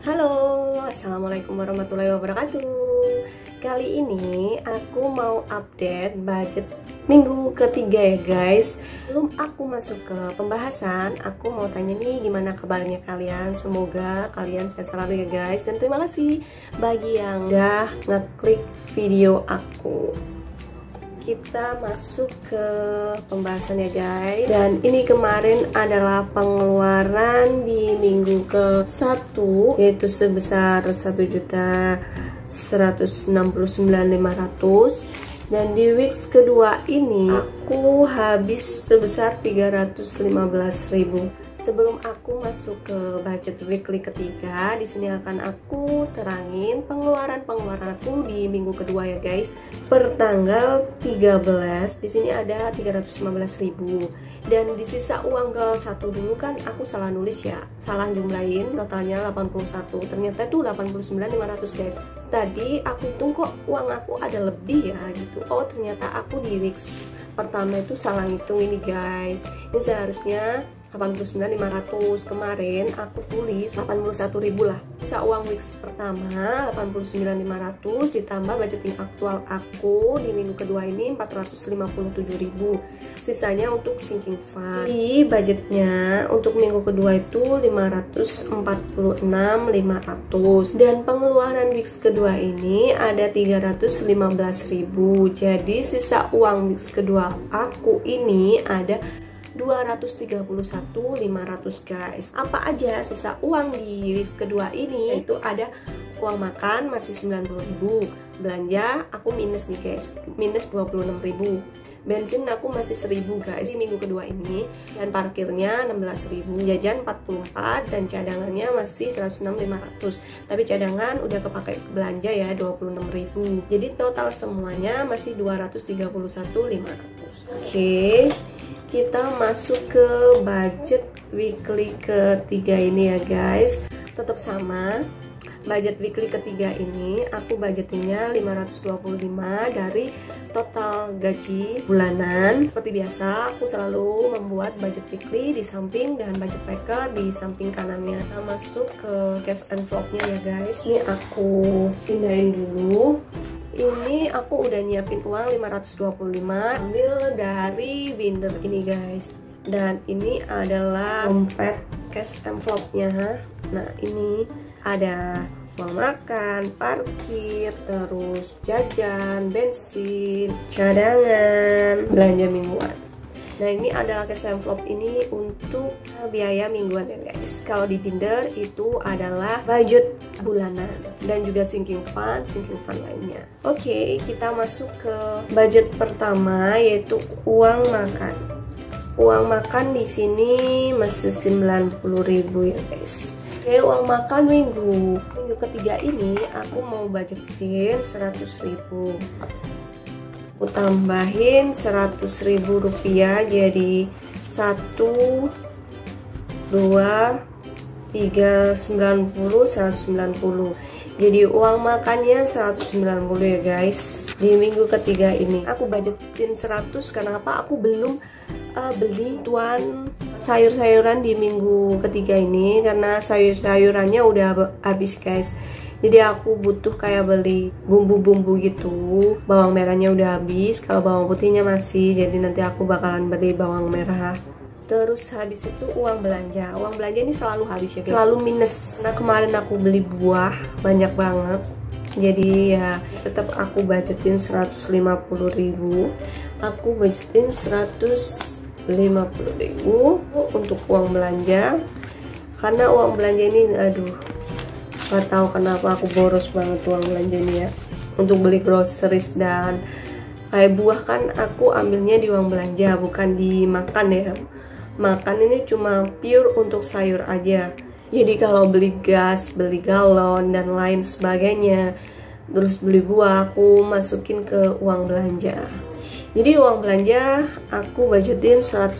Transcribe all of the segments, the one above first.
Halo, Assalamualaikum warahmatullahi wabarakatuh. Kali ini aku mau update budget minggu ketiga ya guys. Belum aku masuk ke pembahasan Aku mau tanya nih gimana kabarnya kalian. Semoga kalian sehat selalu ya guys. Dan terima kasih bagi yang udah ngeklik video aku kita masuk ke pembahasan ya guys. Dan ini kemarin adalah pengeluaran di minggu ke satu yaitu sebesar 1 juta 169.500 dan di weeks kedua ini aku habis sebesar 315.000 Sebelum aku masuk ke budget weekly ketiga, di sini akan aku terangin pengeluaran-pengeluaran aku di minggu kedua ya guys. Per tanggal 13, di sini ada 315.000 dan di sisa uang ke satu dulu kan aku salah nulis ya. Salah jumlahin totalnya 81 ternyata itu 89.500 guys. Tadi aku hitung kok uang aku ada lebih ya gitu. Oh ternyata aku di weeks pertama itu salah hitung ini guys. Ini seharusnya 89.500 kemarin aku tulis 81.000 lah. Sisa uang weeks pertama 89.500 ditambah budgeting aktual aku di minggu kedua ini 457.000 sisanya untuk sinking fund. Di budgetnya untuk minggu kedua itu 546.500 dan pengeluaran weeks kedua ini ada 315.000 jadi sisa uang weeks kedua aku ini ada 231.500 guys. Apa aja sisa uang di list kedua ini? Yaitu ada uang makan masih 90.000 belanja aku minus nih guys. Minus 26.000 bensin aku masih 1000 guys. Di minggu kedua ini dan parkirnya 16.000 jajan 44 dan cadangannya masih 106.500 tapi cadangan udah kepakai belanja ya 26.000 jadi total semuanya masih 231.500 oke. okay kita masuk ke budget weekly ketiga ini ya guys. Tetap sama budget weekly ketiga ini aku budgetingnya 525 dari total gaji bulanan. Seperti biasa aku selalu membuat budget weekly di samping dan budget tracker di samping kanannya. Kita masuk ke cash envelope nya ya guys. Ini aku pindahin dulu ini aku udah nyiapin uang 525 ambil dari binder ini guys. Dan ini adalah dompet cash envelope nya nah ini ada uang makan, parkir, terus jajan, bensin, cadangan, belanja mingguan Nah ini adalah cash envelope ini untuk biaya mingguan ya guys. Kalau di Tinder itu adalah budget bulanan dan juga sinking fund, sinking fund lainnya. Oke, okay, kita masuk ke budget pertama yaitu uang makan. Uang makan di sini masih 90.000 ya guys. Oke, uang makan minggu minggu ketiga ini aku mau budgetin 100.000 aku tambahin 100 ribu rupiah jadi 1 2 3 90 190 jadi uang makannya 190 ya guys. Di minggu ketiga ini. Aku budgetin 100 karena apa? Aku belum uh, beli tuan sayur-sayuran di minggu ketiga ini karena sayur-sayurannya udah habis guys jadi aku butuh kayak beli bumbu-bumbu gitu. Bawang merahnya udah habis kalau bawang putihnya masih. Jadi nanti aku bakalan beli bawang merah. Terus habis itu uang belanja. Uang belanja ini selalu habis ya selalu minus. Nah kemarin aku beli buah banyak banget. Jadi ya tetap aku budgetin 150 ribu. Aku budgetin 150 ribu untuk uang belanja. Karena uang belanja ini aduh Gak tahu kenapa aku boros banget uang belanja ini ya. Untuk beli groceries dan kayak buah kan aku ambilnya di uang belanja bukan dimakan ya. Makan ini cuma pure untuk sayur aja. Jadi kalau beli gas beli galon dan lain sebagainya terus beli buah aku masukin ke uang belanja. Jadi uang belanja aku budgetin 150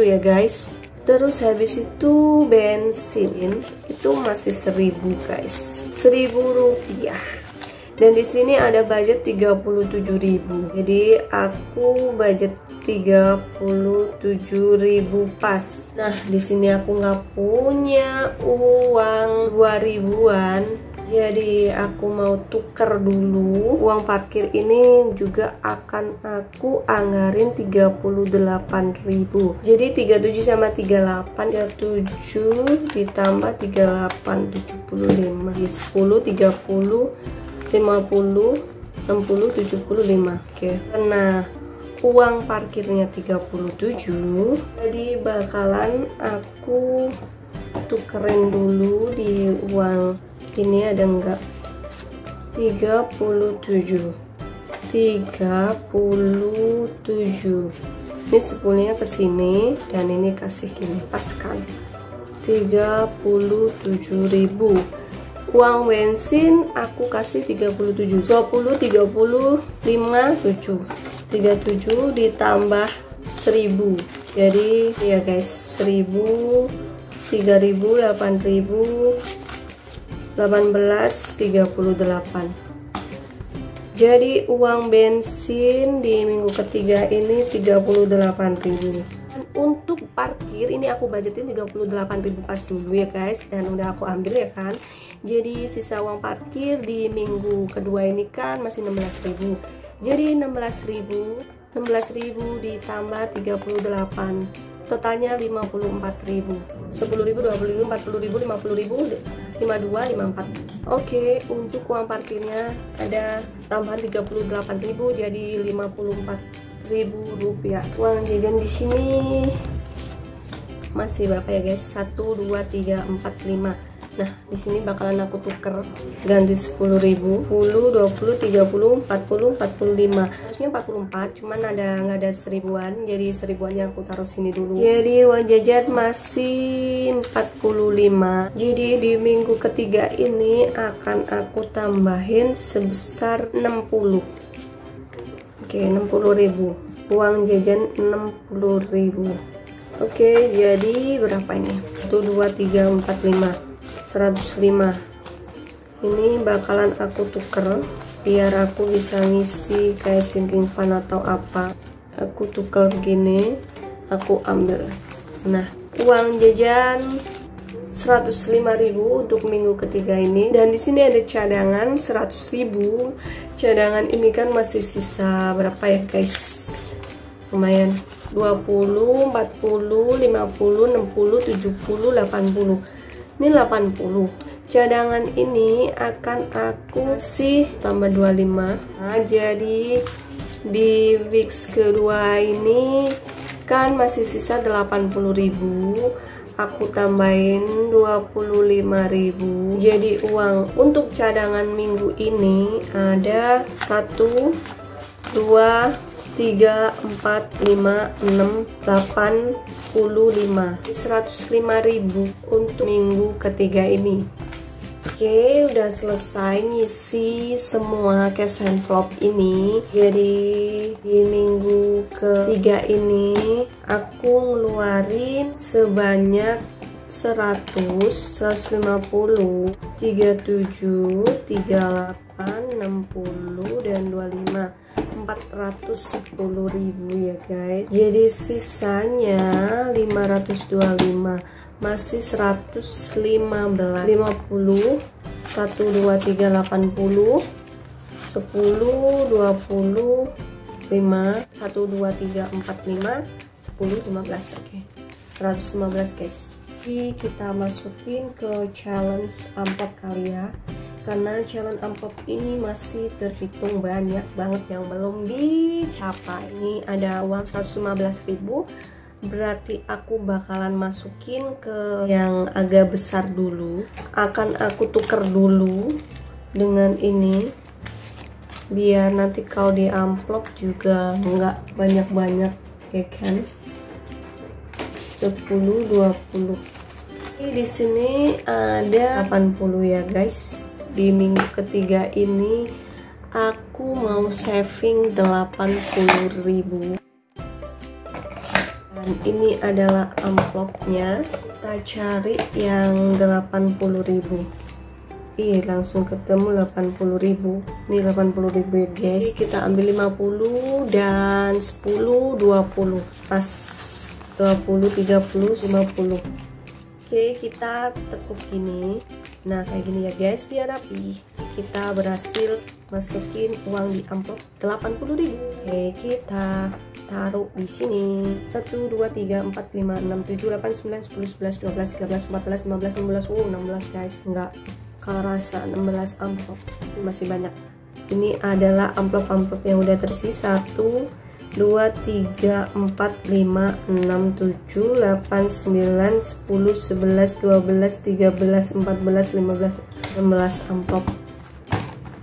ya guys terus habis itu bensin itu masih seribu guys seribu rupiah dan di sini ada budget 37.000 jadi aku budget 37.000 pas. Nah, di sini aku nggak punya uang 2000-an. Jadi aku mau tuker dulu. Uang parkir ini juga akan aku anggarin 38.000 Jadi 37 sama 38 37 ditambah 38 75 Jadi 10 30 50 60 75 oke. Nah uang parkirnya 37 jadi bakalan aku tukerin dulu di uang ini ada enggak? 37 37 ini sepuluhnya ke sini dan ini kasih gini. Paskan 37.000 uang bensin aku kasih 37 20 30 5 7 37 ditambah 1000 jadi ya guys 1000 3000 8000 18 38 jadi uang bensin di minggu ketiga ini 38.000 untuk parkir ini aku budgetin 38.000 pas dulu ya guys. Dan udah aku ambil ya kan. Jadi sisa uang parkir di minggu kedua ini kan masih 16.000 jadi 16.000 16.000 ditambah 38 totalnya 54.000 10.000 20.000 40.000 50.000 52 54 oke untuk uang parkirnya ada tambahan 38.000 jadi 54.000 rupiah. Uang jajan di sini masih berapa ya guys? 1 2 3 4 5 Nah, di sini bakalan aku tuker ganti 10.000, 10, 20, 30, 40, 45. Harusnya 44, cuman ada nggak ada seribuan, jadi seribuannya aku taruh sini dulu. Jadi uang jajan masih 45. Jadi di minggu ketiga ini akan aku tambahin sebesar 60. Oke, 60.000. Uang jajan 60.000. Oke, jadi berapa ini? 1 2 3 4 5 105 ini bakalan aku tuker biar aku bisa ngisi kayak sinking fan atau apa. Aku tuker gini aku ambil. Nah uang jajan 105.000 untuk minggu ketiga ini. Dan di sini ada cadangan 100.000 cadangan ini kan masih sisa berapa ya guys? Lumayan. 20 40 50 60 70 80 ini 80 cadangan ini akan aku sih tambah 25 nah, jadi di weeks kedua ini kan masih sisa 80.000 aku tambahin 25.000 jadi uang untuk cadangan minggu ini ada 1 2 3, 4, 5, 6, 8, 10, 5 105 ribu untuk minggu ketiga ini. Oke udah selesai ngisi semua cash envelope ini. Jadi di minggu ketiga ini aku ngeluarin sebanyak 100, 150, 37, 38, 60, dan 25 410.000 ya guys. Jadi sisanya 525 masih 115 50 1 2 3 80 10 20 5 1 2 3 4 5 10 15 oke. okay. 115 guys. Jadi kita masukin ke challenge amplop kali ya karena challenge amplop ini masih terhitung banyak banget yang belum dicapai. Ini ada uang 115.000 berarti aku bakalan masukin ke yang agak besar dulu. Akan aku tuker dulu dengan ini biar nanti kalau di amplop juga nggak banyak-banyak ya kan? 10 20 ini di sini ada 80 ya guys di minggu ketiga ini aku mau saving 80.000 dan ini adalah amplopnya. Kita cari yang 80.000 Ih langsung ketemu 80.000 Ini 80.000 ya guys. Kita ambil 50 dan 10 20 Pas 20 30 50 Oke kita tekuk gini Nah kayak gini ya guys. Biar rapi Kita berhasil masukin uang di amplop 80.000 Oke kita taruh di sini. 1 2 3 4 5 6 7 8 9 10 11 12 13 14 15 16 oh 16 guys. Enggak kalau rasa 16 amplop. Masih banyak. Ini adalah amplop-amplop yang udah tersisa. 1 2 3 4 5 6 7 8 9 10 11 12 13 14 15 16 amplop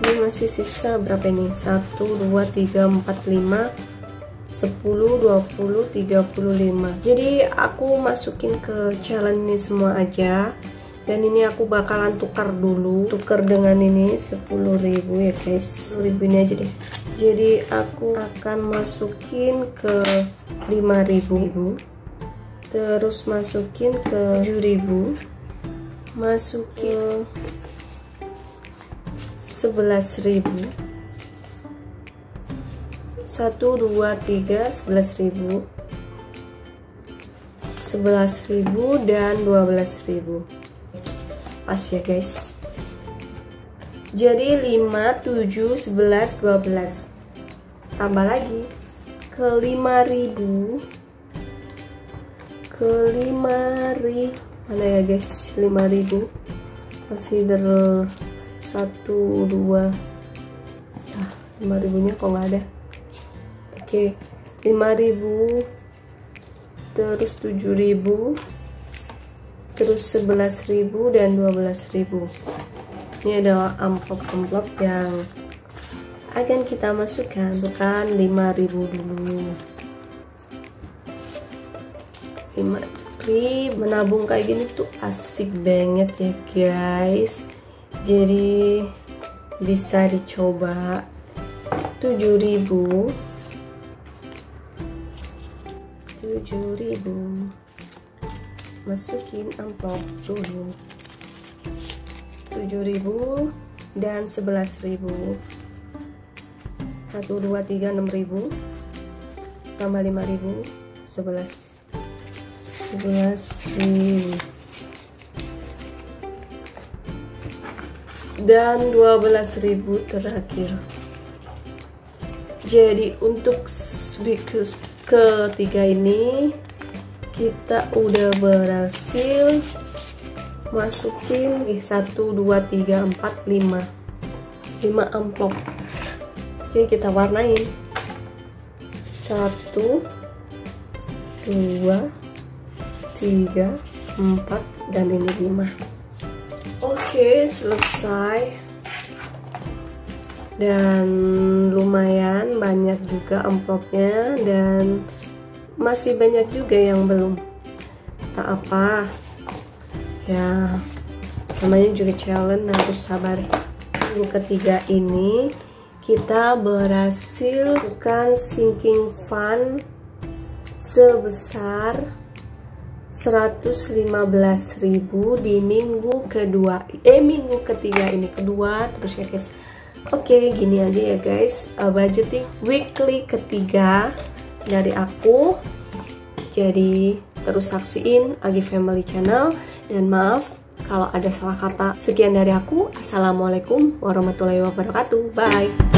ini masih sisa berapa ini? 1 2 3 4 5 10, 20, 35 jadi aku masukin ke challenge ini semua aja dan ini aku bakalan tukar dulu. Tukar dengan ini 10.000 ya guys. 10.000 ini aja deh. Jadi aku akan masukin ke 5.000 terus masukin ke 7.000 masukin 11.000 1 2 3 11.000 11.000 dan 12.000 pas ya guys. Jadi 5 7 11 12 tambah lagi. Ke 5000 ke 5000 mana ya guys? 5000 masih der 1 2 ah 5000 nya kok nggak ada? Oke 5000 terus 7000 terus 11.000 dan 12.000 ini adalah amplop-amplop yang akan kita masukkan. Bukan 5.000 dulu. 5.000 menabung kayak gini tuh asik banget ya guys. Jadi bisa dicoba. 7.000 7.000 masukin amplop dulu 7000 dan 11000 1 2 3 6000 tambah 5000 11 11000 dan 12.000 terakhir. Jadi untuk speakers ketiga ini kita udah berhasil masukin di 1 2 3 4 5 5 amplop. Oke kita warnain. 1 2 3 4 dan ini 5 oke selesai. Dan lumayan banyak juga amplopnya dan masih banyak juga yang belum. Tak apa. Ya namanya juga challenge harus sabar. Minggu ketiga ini kita berhasil bukan sinking fund sebesar 115.000 di minggu kedua eh minggu ketiga ini kedua terus ya guys. Oke okay, gini aja ya guys. Uh, budgeting weekly ketiga dari aku. Jadi terus saksiin Agi Family Channel. Dan maaf kalau ada salah kata sekian dari aku. Assalamualaikum warahmatullahi wabarakatuh. Bye